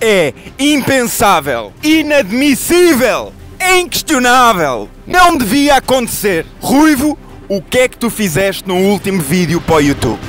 é impensável, inadmissível, inquestionável. Não devia acontecer. Ruivo, o que é que tu fizeste no último vídeo para o YouTube?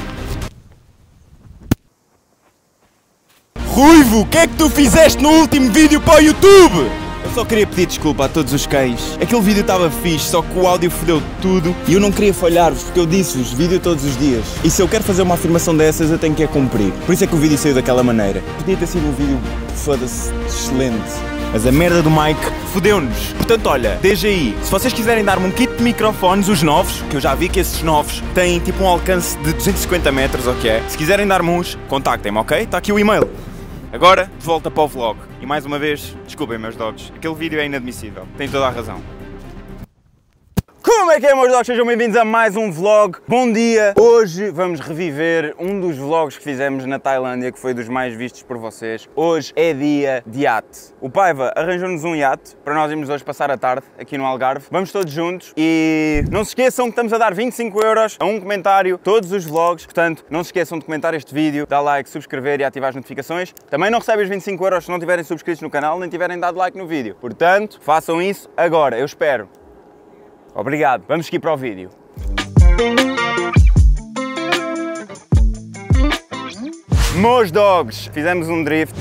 Ruivo, o que é que tu fizeste no último vídeo para o YouTube? Só queria pedir desculpa a todos os cães. Aquele vídeo estava fixe, só que o áudio fodeu tudo e eu não queria falhar-vos porque eu disse-vos vídeo todos os dias. E se eu quero fazer uma afirmação dessas, eu tenho que a cumprir. Por isso é que o vídeo saiu daquela maneira. Podia ter sido um vídeo, foda-se, excelente. Mas a merda do Mike fodeu-nos. Portanto, olha, desde aí, se vocês quiserem dar-me um kit de microfones, os novos, que eu já vi que esses novos têm tipo um alcance de 250 metros, ok? Se quiserem dar-me uns, contactem-me, ok? Está aqui o e-mail. Agora, de volta para o vlog. E mais uma vez, desculpem meus dogs, aquele vídeo é inadmissível. Tem toda a razão. Como é que é, meus dogs? Sejam bem-vindos a mais um vlog. Bom dia! Hoje vamos reviver um dos vlogs que fizemos na Tailândia, que foi dos mais vistos por vocês. Hoje é dia de iate. O Paiva arranjou-nos um iate para nós irmos hoje passar a tarde aqui no Algarve. Vamos todos juntos e não se esqueçam que estamos a dar 25 euros a um comentário todos os vlogs. Portanto, não se esqueçam de comentar este vídeo, dar like, subscrever e ativar as notificações. Também não recebem os 25 euros se não tiverem subscritos no canal nem tiverem dado like no vídeo. Portanto, façam isso agora. Eu espero. Obrigado. Vamos aqui para o vídeo. Meus dogs, fizemos um drift.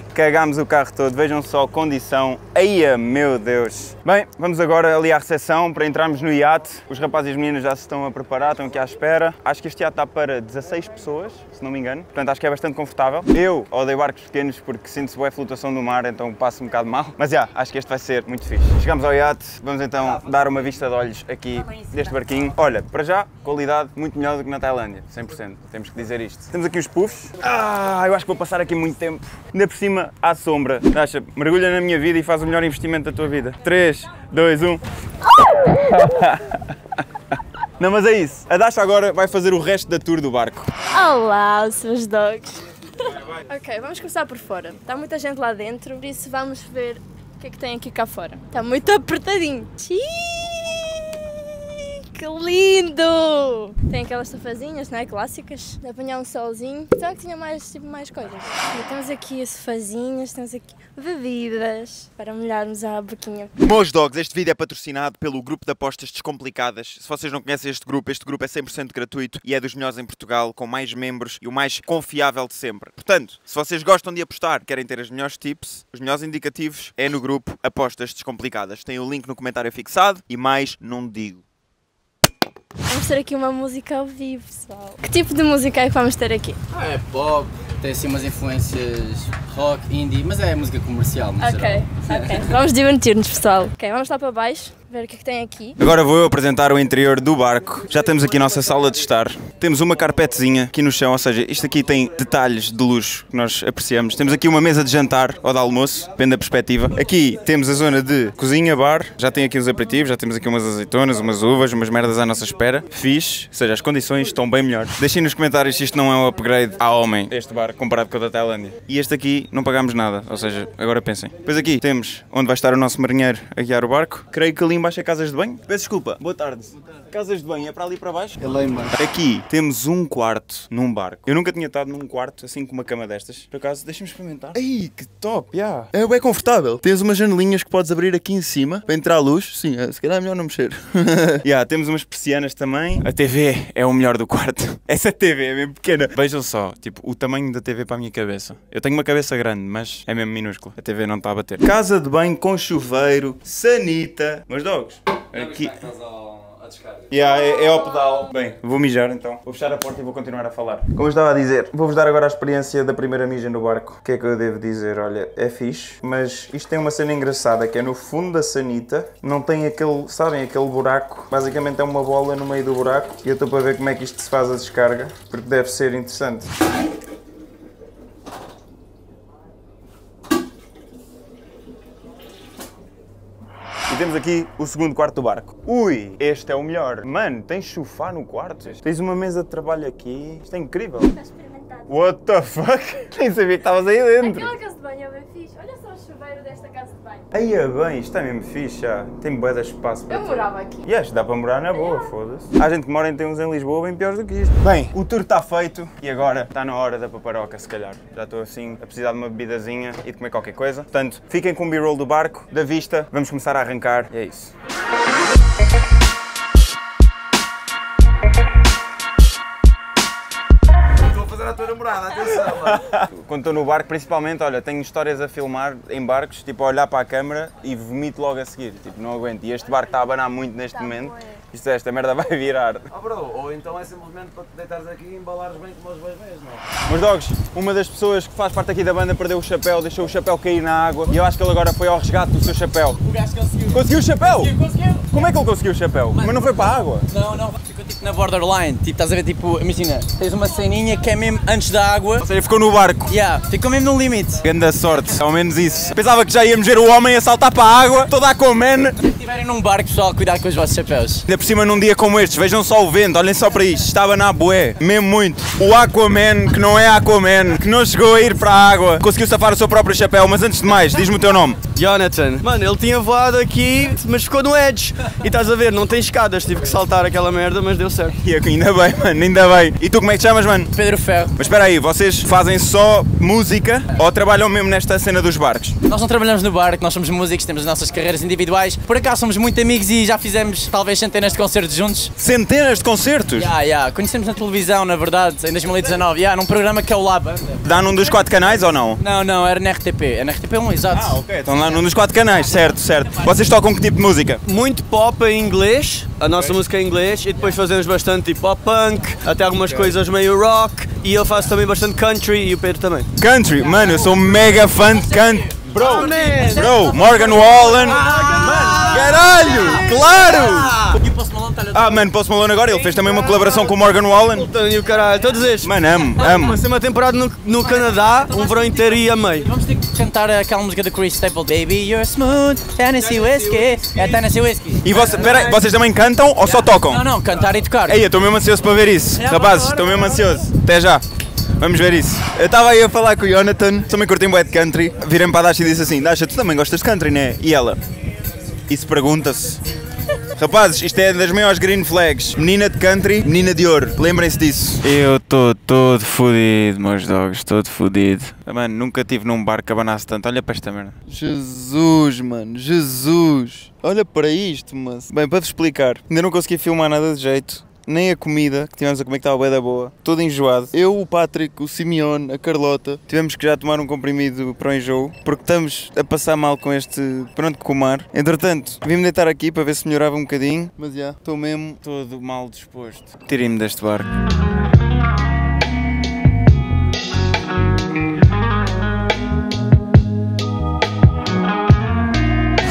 Cagámos o carro todo, vejam só a condição. Eia, meu Deus! Bem, vamos agora ali à recepção para entrarmos no iate. Os rapazes e as meninas já se estão a preparar, estão aqui à espera. Acho que este iate está para 16 pessoas, se não me engano. Portanto, acho que é bastante confortável. Eu odeio barcos pequenos porque sinto-se boa flutuação do mar, então passo um bocado mal. Mas já, acho que este vai ser muito fixe. Chegamos ao iate, vamos então dar uma vista de olhos aqui deste barquinho. Olha, para já, qualidade muito melhor do que na Tailândia, 100%. Temos que dizer isto. Temos aqui os puffs. Ah, eu acho que vou passar aqui muito tempo. Ainda por cima, à sombra. Acha, mergulha na minha vida e faz o melhor investimento da tua vida. 3, 2, 1. Não, mas é isso. A Dasha agora vai fazer o resto da tour do barco. Olá, os seus dogs. ok, vamos começar por fora. Está muita gente lá dentro, por isso vamos ver o que é que tem aqui cá fora. Está muito apertadinho. Xiii, que lindo! Tem aquelas sofazinhas, não é? Clássicas, de apanhar um solzinho. Só que tinha mais, tipo, mais coisas. E temos aqui sofazinhas, temos aqui bebidas para molharmos a boquinha. Meus dogs, este vídeo é patrocinado pelo grupo de apostas descomplicadas. Se vocês não conhecem este grupo, este grupo é 100% gratuito e é dos melhores em Portugal, com mais membros e o mais confiável de sempre. Portanto, se vocês gostam de apostar, querem ter as melhores tips, os melhores indicativos, é no grupo Apostas Descomplicadas. Tem o link no comentário fixado e mais não digo. Vamos ter aqui uma música ao vivo, pessoal. Que tipo de música é que vamos ter aqui? Ah, é pop, tem assim umas influências rock, indie, mas é música comercial, no Ok, geral. ok. Vamos divertir-nos, pessoal. Ok, vamos lá para baixo, ver o que é que tem aqui. Agora vou eu apresentar o interior do barco. Já temos aqui a nossa sala de estar. Temos uma carpetezinha aqui no chão, ou seja, isto aqui tem detalhes de luxo que nós apreciamos. Temos aqui uma mesa de jantar ou de almoço, depende da perspectiva. Aqui temos a zona de cozinha, bar, já tem aqui os aperitivos, já temos aqui umas azeitonas, umas uvas, umas merdas à nossa espera. Fixe, ou seja, as condições estão bem melhores. Deixem nos comentários se isto não é um upgrade a homem, este bar, comparado com o da Tailândia. E este aqui não pagámos nada, ou seja, agora pensem. Depois aqui temos onde vai estar o nosso marinheiro a guiar o barco. Creio que ali embaixo é casas de banho. Peço desculpa, boa tarde. Casas de banho é para ali para baixo? Eu lembro. Aqui temos um quarto num barco. Eu nunca tinha estado num quarto assim com uma cama destas. Por acaso, deixa-me experimentar. Ai, que top, já. É bem confortável. Tens umas janelinhas que podes abrir aqui em cima para entrar a luz. Sim, é, se calhar é melhor não mexer. Já, temos umas persianas também. A TV é o melhor do quarto. Essa TV é mesmo pequena. Vejam só, tipo, o tamanho da TV para a minha cabeça. Eu tenho uma cabeça grande, mas é mesmo minúscula. A TV não está a bater. Casa de banho com chuveiro, sanita. Meus dogs. Aqui. Yeah, é, é ao pedal. Bem, vou mijar então. Vou fechar a porta e vou continuar a falar. Como eu estava a dizer, vou-vos dar agora a experiência da primeira mija no barco. O que é que eu devo dizer? Olha, é fixe, mas isto tem uma cena engraçada que é no fundo da sanita, não tem aquele, sabem, aquele buraco. Basicamente é uma bola no meio do buraco e eu estou para ver como é que isto se faz a descarga, porque deve ser interessante. Temos aqui o segundo quarto do barco. Ui, este é o melhor. Mano, tens sofá no quarto? Tens uma mesa de trabalho aqui. Isto é incrível. Está experimentado. What the fuck? Nem sabia que estavas aí dentro. Aquela casa de banho é bem fixe. Olha só o chuveiro desta casa de banho. Aí é bem, isto é mesmo fixe já. Tem bué de espaço para Eu morava aqui. Yes, dá para morar na boa, foda-se. Há gente que mora em uns em Lisboa bem piores do que isto. Bem, o tour está feito e agora está na hora da paparoca, se calhar. Já estou assim a precisar de uma bebidazinha e de comer qualquer coisa. Portanto, fiquem com o b-roll do barco, da vista, vamos começar a arrancar e é isso. Estou a fazer a tua namorada, atenção. Quando estou no barco, principalmente, olha, tenho histórias a filmar em barcos, tipo a olhar para a câmara e vomito logo a seguir. Tipo, não aguento. E este barco está a abanar muito neste momento. Isto, esta merda vai virar. Oh, bro, ou então é simplesmente para te deitares aqui e embalares bem como os bebês, não? Mas dogs, uma das pessoas que faz parte aqui da banda perdeu o chapéu, deixou o chapéu cair na água e eu acho que ele agora foi ao resgate do seu chapéu. O gajo conseguiu. Conseguiu o chapéu? Conseguiu, conseguiu. Como é que ele conseguiu o chapéu? Mas não foi para a água? Não, não, ficou tipo na borderline. Tipo, estás a ver, tipo, imagina, tens uma ceninha que é mesmo antes da água. Ou seja, ficou no barco. Yeah, ficou mesmo no limite. Grande sorte, ao menos isso. Pensava que já íamos ver o homem a saltar para a água, toda a comer. Se estiverem num barco, pessoal, cuidado com os vossos chapéus. Por cima num dia como estes, vejam só o vento, olhem só para isto, estava na bué, mesmo muito. O Aquaman, que não é Aquaman, que não chegou a ir para a água, conseguiu safar o seu próprio chapéu, mas antes de mais, diz-me o teu nome. Jonathan. Mano, ele tinha voado aqui, mas ficou no edge. E estás a ver, não tem escadas, tive que saltar aquela merda, mas deu certo. E aqui, ainda bem, mano, ainda bem. E tu como é que te chamas, mano? Pedro Ferro. Mas espera aí, vocês fazem só música ou trabalham mesmo nesta cena dos barcos? Nós não trabalhamos no barco, nós somos músicos, temos as nossas carreiras individuais. Por acaso somos muito amigos e já fizemos talvez centenas de concertos juntos. Centenas de concertos? Ya, ya, conhecemos na televisão, na verdade, em 2019, ya, num programa que é o Banda. Dá num dos quatro canais ou não? Não, não, era na RTP, é na RTP 1, exato. Ah, ok, estão lá num dos quatro canais, certo, certo. Vocês tocam que tipo de música? Muito pop em inglês, a nossa música é em inglês, e depois fazemos bastante tipo pop punk, até algumas coisas meio rock, e eu faço também bastante country e o Pedro também. Country, mano, eu sou mega fã de country. Bro, bro, Morgan Wallen. Mano, caralho, claro! E o Post Malone está Ah, mano, Post Malone agora, ele fez também uma colaboração com o Morgan Wallen. E o caralho, todos estes. Mano, amo, amo. Passei uma temporada no, no Canadá, um verão inteiro e amei. Vamos ter que cantar aquela música do Chris Staple, Baby You're Smooth, Tennessee Whiskey. É Tennessee Whiskey. E vocês, peraí, vocês também cantam ou só tocam? Não, não, cantar e tocar. Ei, eu estou mesmo ansioso para ver isso. Rapazes, estou mesmo ansioso. Até já. Vamos ver isso. Eu estava aí a falar com o Jonathan, também curti um de country. Virei para a Dasha e disse assim: Dasha, tu também gostas de country, né? E ela: Isso pergunta-se. Rapazes, isto é das maiores green flags. Menina de country, menina de ouro. Lembrem-se disso. Eu estou todo fodido, meus dogs, todo fodido. Mano, nunca tive num bar que abanasse tanto. Olha para esta merda. Jesus, mano, Jesus. Olha para isto, mas. Bem, para vos explicar, ainda não consegui filmar nada de jeito. Nem a comida que tivemos a comer que estava bem da boa, todo enjoado. Eu, o Patrick, o Simeone, a Carlota, tivemos que já tomar um comprimido para o enjoo, porque estamos a passar mal com este pronto com o mar. Entretanto, vim-me deitar aqui para ver se melhorava um bocadinho, mas já, estou mesmo todo mal disposto. Tirem-me deste barco.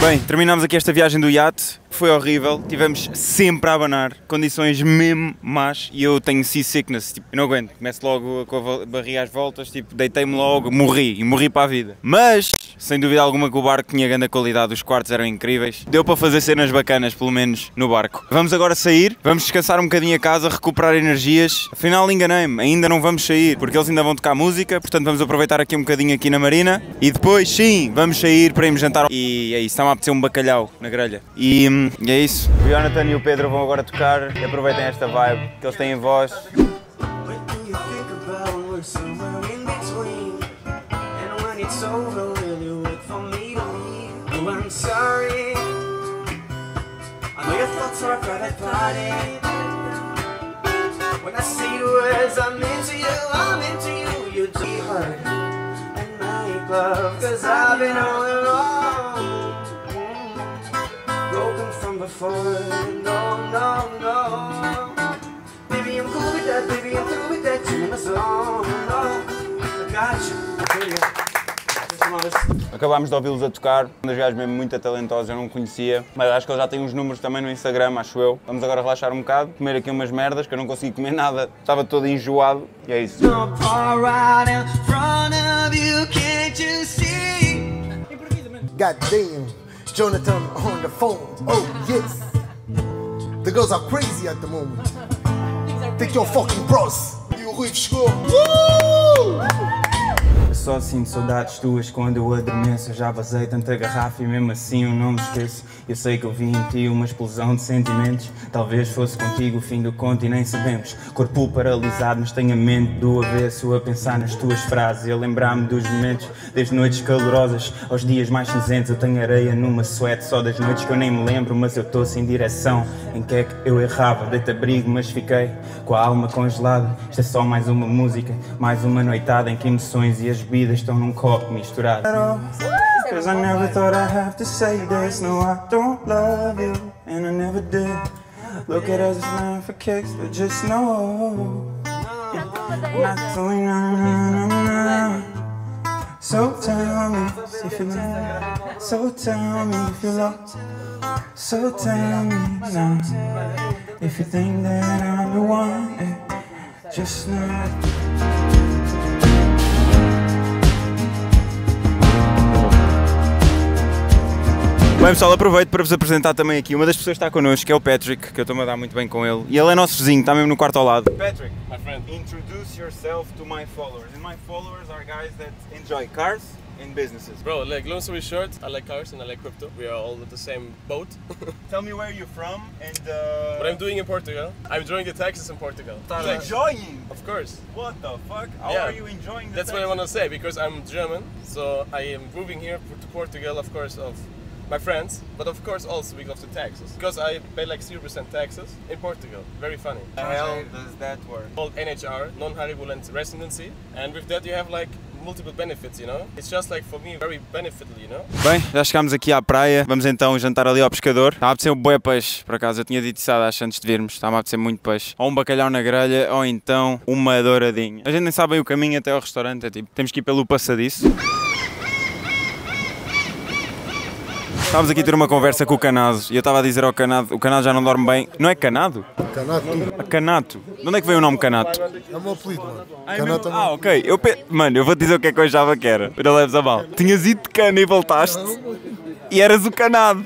Bem, terminamos aqui esta viagem do iate. Foi horrível, tivemos sempre a abanar, condições mesmo más e eu tenho seasickness, tipo, eu não aguento, começo logo com a barriga às voltas, tipo, deitei-me logo, morri e morri para a vida. Mas, sem dúvida alguma que o barco tinha grande qualidade, os quartos eram incríveis, deu para fazer cenas bacanas, pelo menos no barco. Vamos agora sair, vamos descansar um bocadinho a casa, recuperar energias. Afinal, enganei-me, ainda não vamos sair, porque eles ainda vão tocar música, portanto vamos aproveitar aqui um bocadinho aqui na marina e depois, sim, vamos sair para irmos jantar. E é isso, está-me a apetecer um bacalhau na grelha. E, hum, e é isso. O Jonathan e o Pedro vão agora tocar aproveitem esta vibe que eles têm voz. Party. When I say the words, I'm into you, I'm into you. You do hurt and make love, cause I've been all alone. Broken from before, no, no, no. Baby, I'm cool with that, baby, I'm through with that. You in my zone, no. I got you. Acabámos de ouvi-los a tocar, um dos gajos mesmo muito talentosos, eu não conhecia, mas acho que ele já tem uns números também no Instagram, acho eu. Vamos agora relaxar um bocado, comer aqui umas merdas, que eu não consegui comer nada, estava todo enjoado, e é isso. God damn, Jonathan on the phone. Oh yes, the girls are crazy at the moment. Take your fucking bros. E o Rui chegou. Uh! Só sinto saudades tuas quando eu adormeço. Eu já vazei tanta garrafa e mesmo assim eu não me esqueço. Eu sei que eu vi em ti uma explosão de sentimentos. Talvez fosse contigo o fim do conto e nem sabemos. Corpo paralisado, mas tenho a mente do avesso. A pensar nas tuas frases e a lembrar-me dos momentos. Das noites calorosas aos dias mais cinzentos. Eu tenho areia numa suete só das noites que eu nem me lembro. Mas eu estou sem direção. Em que é que eu errava? Deito abrigo, mas fiquei com a alma congelada. Isto é só mais uma música, mais uma noitada em que emoções e as bebidas estão num copo misturado. Cause I never thought I'd have to say this. No, I don't love you, and I never did. Look at us now for kicks, but just know. No, no, no. So tell me if you love. So tell me if you love. So tell me now if you think that I'm the one. eh, Just know. Bem pessoal, aproveito para vos apresentar também aqui uma das pessoas que está connosco, que é o Patrick, que eu estou-me a dar muito bem com ele. E ele é nosso vizinho, está mesmo no quarto ao lado. Patrick, my friend, introduce yourself to my followers. And my followers are guys that enjoy cars and businesses. Bro, like long story short, I like cars and I like crypto. We are all in the same boat. Tell me where you're from and uh, what I'm doing in Portugal, I'm enjoying the taxes in Portugal. Like, enjoying. of course. What the fuck? How Yeah. are you enjoying the That's what I taxes? want to say because I'm German, so I am moving here to Portugal, of course, of my friends, but of course also because of the taxes. Because I pay like 0% taxes in Portugal. Very funny. How the hell does that work? Called NHR, non-harribulant residency, and with that you have like multiple benefits, you know? It's just like for me very beneficial, you know? Bem, já chegámos aqui à praia, vamos então jantar ali ao pescador. Está a apetecer um bué peixe, por acaso, eu tinha dito isso acho, antes de virmos, está-me a apetecer muito peixe. Ou um bacalhau na grelha, ou então uma douradinha. A gente nem sabe bem o caminho até ao restaurante, é tipo, temos que ir pelo passadiço. Estávamos aqui a ter uma conversa com o Canado e eu estava a dizer ao Canado, o Canado já não dorme bem. Não é Canado? Canato. Canato. De onde é que veio o nome Canato? É o meu apelido, mano. Ah, Canato é o Ah, meu ok. Eu pe... Mano, eu vou te dizer o que é que eu achava que era. Não leves a mal. Tinhas ido de cana e voltaste. E eras o canado.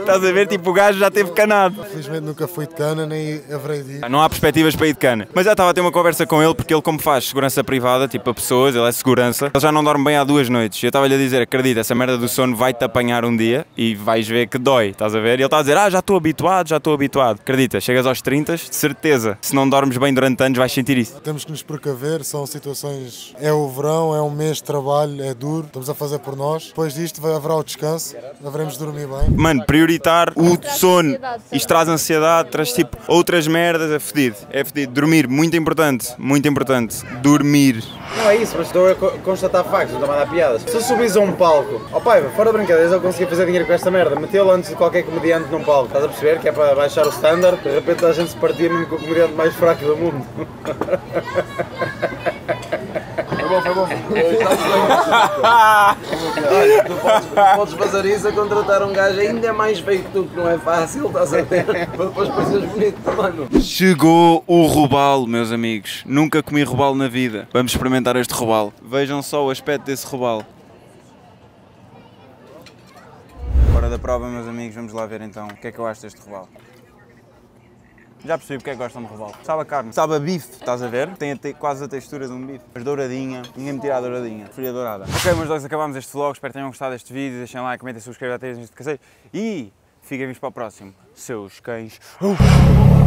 Estás a ver? Tipo, o gajo já teve canado. Felizmente nunca fui de cana, nem haverei de ir. Não há perspectivas para ir de cana. Mas já estava a ter uma conversa com ele, porque ele, como faz segurança privada, tipo a pessoas, ele é segurança, ele já não dorme bem há duas noites. E eu estava-lhe a dizer: acredita, essa merda do sono vai-te apanhar um dia e vais ver que dói, estás a ver? E ele está a dizer: ah, já estou habituado, já estou habituado. Acredita, chegas aos 30, de certeza, se não dormes bem durante anos, vais sentir isso. Temos que nos precaver, são situações. É o verão, é um mês de trabalho, é duro, estamos a fazer por nós. Depois disto vai, haverá o descanso, haveremos de dormir bem. Mano, prioritar o sono. Isto traz ansiedade, traz tipo outras merdas, é fedido. É fedido. Dormir, muito importante, muito importante. Dormir. Não é isso, mas estou a co- constatar factos, não estou a dar piadas. Se eu subisse a um palco, ó pai, fora brincadeiras, eu conseguia fazer dinheiro com esta merda. Metê-lo antes de qualquer comediante num palco. Estás a perceber? Que é para baixar o standard. De repente a gente se partia mesmo com o comediante mais fraco do mundo. Olha, tu podes, tu podes fazer isso a contratar um gajo ainda mais feio que tu, que não é fácil, estás a ver? Para depois pareceres bonito, mano. Chegou o robalo, meus amigos. Nunca comi robalo na vida. Vamos experimentar este robalo. Vejam só o aspecto desse robalo. Da prova, meus amigos, vamos lá ver então o que é que eu acho deste robalo. Já percebi porque é que gostam de robalo. Sabe a carne, sabe a bife, estás a ver? Tem a te- quase a textura de um bife. Mas douradinha, ninguém me tira a douradinha. Preferia dourada. Ok, meus dois, acabámos este vlog. Espero que tenham gostado deste vídeo. Deixem like, comentem, subscrevam, até este caseiro. E fiquem vivos para o próximo. Seus cães. Uh!